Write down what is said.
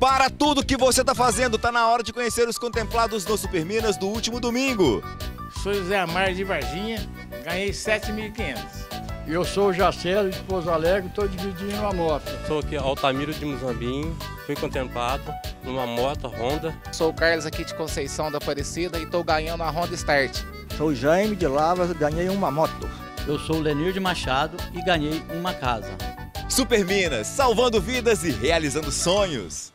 Para tudo que você está fazendo, tá na hora de conhecer os contemplados do Super Minas do último domingo. Sou José Amar de Varginha, ganhei 7.500. Eu sou o Jacelo de Pouso Alegre, estou dividindo uma moto. Sou aqui Altamiro de Muzambinho, fui contemplado numa moto Honda. Sou o Carlos aqui de Conceição da Aparecida e estou ganhando a Honda Start. Sou o Jaime de Lavras, ganhei uma moto. Eu sou o Lenir de Machado e ganhei uma casa. Super Minas, salvando vidas e realizando sonhos.